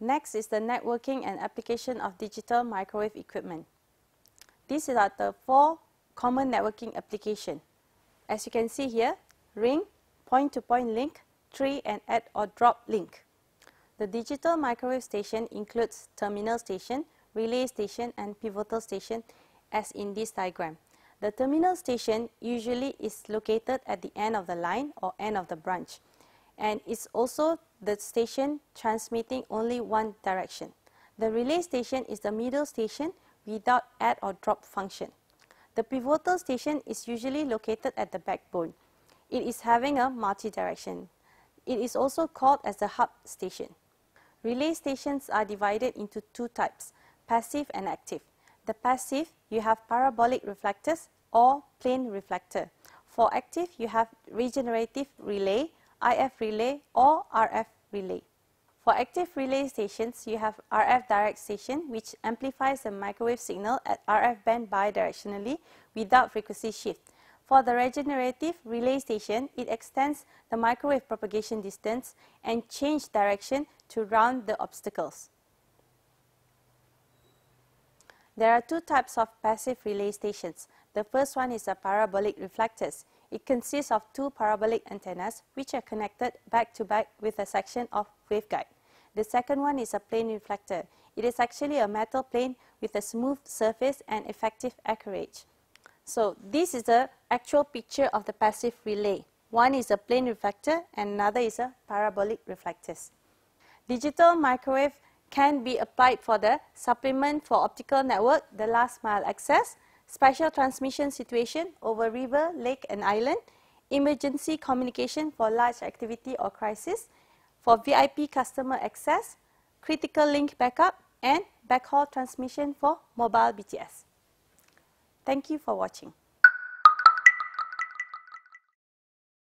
Next is the networking and application of digital microwave equipment. These are the four common networking application. As you can see here, ring, point-to-point -point link, tree and add or drop link. The digital microwave station includes terminal station, relay station and pivotal station as in this diagram. The terminal station usually is located at the end of the line or end of the branch and it's also the station transmitting only one direction. The relay station is the middle station without add or drop function. The pivotal station is usually located at the backbone. It is having a multi-direction. It is also called as the hub station. Relay stations are divided into two types, passive and active. The passive, you have parabolic reflectors or plane reflector. For active, you have regenerative relay, IF relay or RF relay. For active relay stations, you have RF direct station which amplifies the microwave signal at RF band bidirectionally without frequency shift. For the regenerative relay station, it extends the microwave propagation distance and change direction to round the obstacles. There are two types of passive relay stations. The first one is a parabolic reflectors. It consists of two parabolic antennas which are connected back to back with a section of waveguide. The second one is a plane reflector. It is actually a metal plane with a smooth surface and effective acreage. So this is the actual picture of the passive relay. One is a plane reflector and another is a parabolic reflectors. Digital microwave can be applied for the supplement for optical network, the last mile access, special transmission situation over river, lake and island, emergency communication for large activity or crisis, for VIP customer access, critical link backup and backhaul transmission for mobile BTS. Thank you for watching.